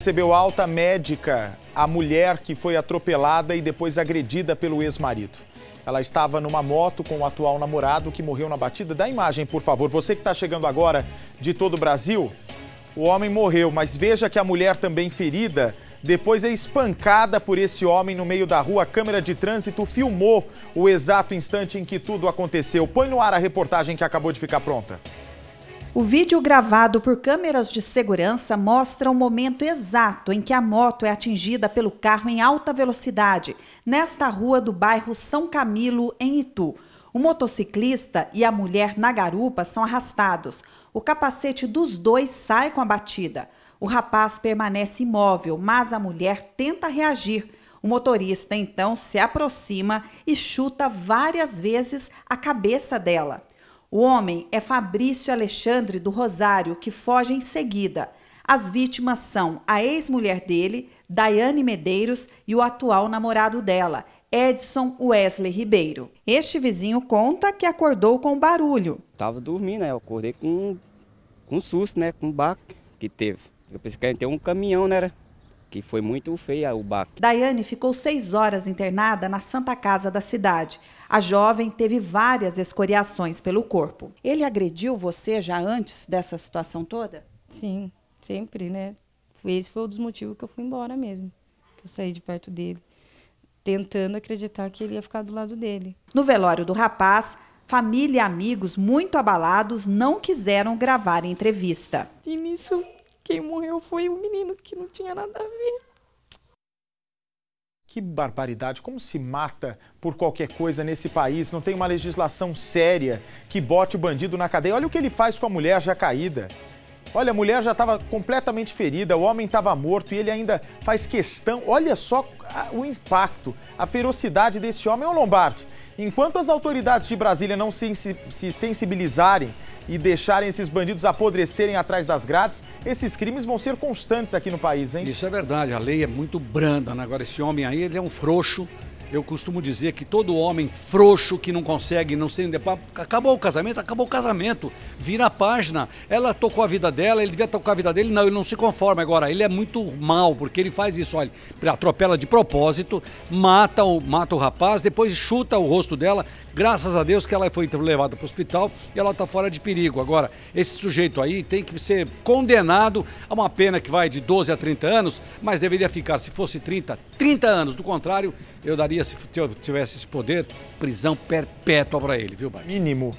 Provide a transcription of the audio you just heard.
Recebeu alta médica a mulher que foi atropelada e depois agredida pelo ex-marido. Ela estava numa moto com o atual namorado que morreu na batida. Dá imagem, por favor. Você que está chegando agora de todo o Brasil, o homem morreu, mas veja que a mulher também ferida depois é espancada por esse homem no meio da rua. A câmera de trânsito filmou o exato instante em que tudo aconteceu. Põe no ar a reportagem que acabou de ficar pronta. O vídeo gravado por câmeras de segurança mostra o momento exato em que a moto é atingida pelo carro em alta velocidade, nesta rua do bairro São Camilo, em Itu. O motociclista e a mulher na garupa são arrastados. O capacete dos dois sai com a batida. O rapaz permanece imóvel, mas a mulher tenta reagir. O motorista então se aproxima e chuta várias vezes a cabeça dela. O homem é Fabrício Alexandre do Rosário, que foge em seguida. As vítimas são a ex-mulher dele, Daiane Medeiros, e o atual namorado dela, Edson Wesley Ribeiro. Este vizinho conta que acordou com barulho. Tava dormindo, né? Eu acordei com, com susto, né? Com um baque que teve. Eu pensei que ia ter um caminhão, né? Que foi muito feio o baque. Daiane ficou seis horas internada na Santa Casa da cidade. A jovem teve várias escoriações pelo corpo. Ele agrediu você já antes dessa situação toda? Sim, sempre, né? Esse foi um dos motivos que eu fui embora mesmo. Que eu saí de perto dele. Tentando acreditar que ele ia ficar do lado dele. No velório do rapaz, família e amigos muito abalados não quiseram gravar a entrevista. E nisso, quem morreu foi o menino que não tinha nada a ver. Que barbaridade! Como se mata por qualquer coisa nesse país? Não tem uma legislação séria que bote o bandido na cadeia. Olha o que ele faz com a mulher já caída. Olha, a mulher já estava completamente ferida, o homem estava morto e ele ainda faz questão. Olha só o impacto, a ferocidade desse homem. Ô Lombardi, enquanto as autoridades de Brasília não se, se sensibilizarem e deixarem esses bandidos apodrecerem atrás das grades, esses crimes vão ser constantes aqui no país, hein? Isso é verdade, a lei é muito branda. Né? Agora, esse homem aí, ele é um frouxo. Eu costumo dizer que todo homem frouxo que não consegue, não sei, acabou o casamento, acabou o casamento, vira a página. Ela tocou a vida dela, ele devia tocar a vida dele, não, ele não se conforma. Agora, ele é muito mal, porque ele faz isso, olha, atropela de propósito, mata o, mata o rapaz, depois chuta o rosto dela. Graças a Deus que ela foi levada para o hospital e ela está fora de perigo. Agora, esse sujeito aí tem que ser condenado a uma pena que vai de 12 a 30 anos, mas deveria ficar, se fosse 30, 30 anos. Do contrário, eu daria, se tivesse esse poder, prisão perpétua para ele, viu, Bai? Mínimo.